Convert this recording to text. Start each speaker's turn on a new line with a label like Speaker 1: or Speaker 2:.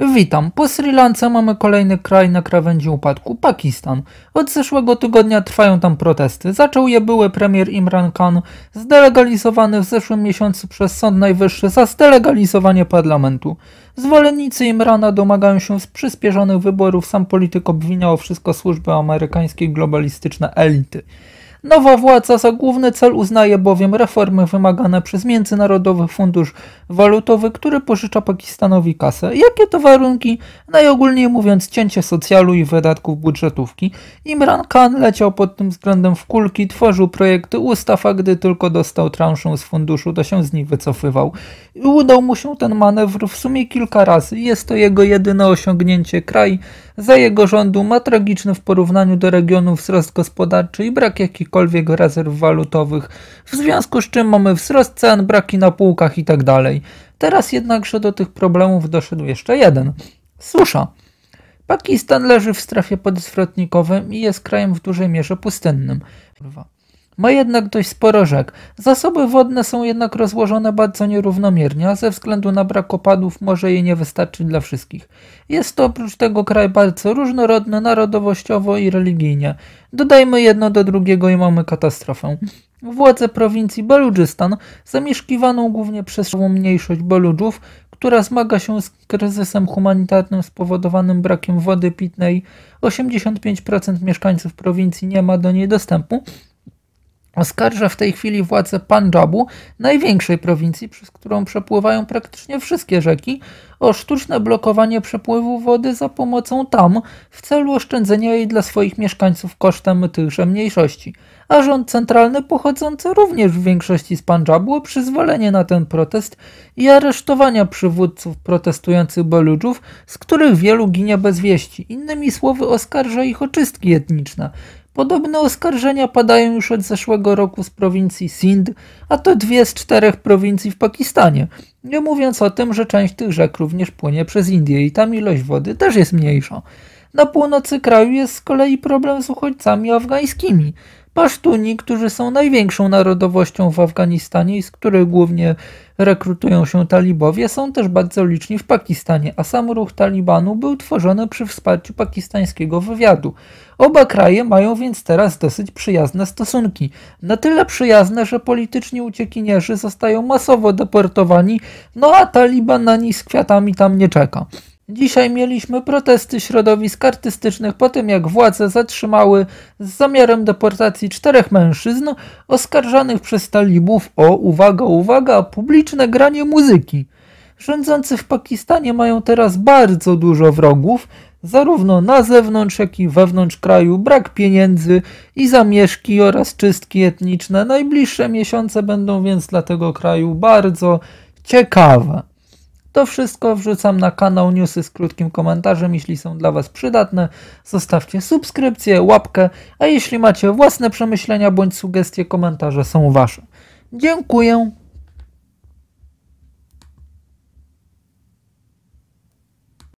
Speaker 1: Witam. Po Sri Lance mamy kolejny kraj na krawędzi upadku Pakistan. Od zeszłego tygodnia trwają tam protesty. Zaczął je były premier Imran Khan, zdelegalizowany w zeszłym miesiącu przez Sąd Najwyższy za zdelegalizowanie parlamentu. Zwolennicy Imrana domagają się z przyspieszonych wyborów. Sam polityk obwiniał wszystko służby amerykańskie globalistyczne elity. Nowa władza za główny cel uznaje bowiem reformy wymagane przez Międzynarodowy Fundusz Walutowy, który pożycza Pakistanowi kasę. Jakie to warunki? Najogólniej mówiąc cięcie socjalu i wydatków budżetówki. Imran Khan leciał pod tym względem w kulki, tworzył projekty ustaw, a gdy tylko dostał transzę z funduszu, to się z nich wycofywał. I udał mu się ten manewr w sumie kilka razy. Jest to jego jedyne osiągnięcie. Kraj za jego rządu ma tragiczny w porównaniu do regionu wzrost gospodarczy i brak jakichkolwiek rezerw walutowych, w związku z czym mamy wzrost cen, braki na półkach itd. Tak Teraz jednakże do tych problemów doszedł jeszcze jeden. Susza. Pakistan leży w strefie podzwrotnikowym i jest krajem w dużej mierze pustynnym. Ma jednak dość sporo rzek. Zasoby wodne są jednak rozłożone bardzo nierównomiernie, a ze względu na brak opadów może je nie wystarczyć dla wszystkich. Jest to oprócz tego kraj bardzo różnorodny narodowościowo i religijnie. Dodajmy jedno do drugiego i mamy katastrofę. Władze prowincji Baludżystan, zamieszkiwaną głównie przez mniejszość Baludżów, która zmaga się z kryzysem humanitarnym spowodowanym brakiem wody pitnej, 85% mieszkańców prowincji nie ma do niej dostępu, oskarża w tej chwili władze Pandżabu, największej prowincji, przez którą przepływają praktycznie wszystkie rzeki, o sztuczne blokowanie przepływu wody za pomocą tam w celu oszczędzenia jej dla swoich mieszkańców kosztem tychże mniejszości. A rząd centralny pochodzący również w większości z Pandżabu o przyzwolenie na ten protest i aresztowania przywódców protestujących Beludżów, z których wielu ginie bez wieści. Innymi słowy oskarża ich o czystki etniczne. Podobne oskarżenia padają już od zeszłego roku z prowincji Sind, a to dwie z czterech prowincji w Pakistanie. Nie mówiąc o tym, że część tych rzek również płynie przez Indię i tam ilość wody też jest mniejsza. Na północy kraju jest z kolei problem z uchodźcami afgańskimi. Pasztuni, którzy są największą narodowością w Afganistanie i z których głównie rekrutują się talibowie, są też bardzo liczni w Pakistanie, a sam ruch Talibanu był tworzony przy wsparciu pakistańskiego wywiadu. Oba kraje mają więc teraz dosyć przyjazne stosunki. Na tyle przyjazne, że polityczni uciekinierzy zostają masowo deportowani, no a Taliban na nich z kwiatami tam nie czeka. Dzisiaj mieliśmy protesty środowisk artystycznych po tym, jak władze zatrzymały z zamiarem deportacji czterech mężczyzn oskarżanych przez talibów o, uwaga, uwaga, publiczne granie muzyki. Rządzący w Pakistanie mają teraz bardzo dużo wrogów, zarówno na zewnątrz, jak i wewnątrz kraju, brak pieniędzy i zamieszki oraz czystki etniczne. Najbliższe miesiące będą więc dla tego kraju bardzo ciekawe. To wszystko wrzucam na kanał newsy z krótkim komentarzem. Jeśli są dla Was przydatne, zostawcie subskrypcję, łapkę, a jeśli macie własne przemyślenia bądź sugestie, komentarze są Wasze. Dziękuję.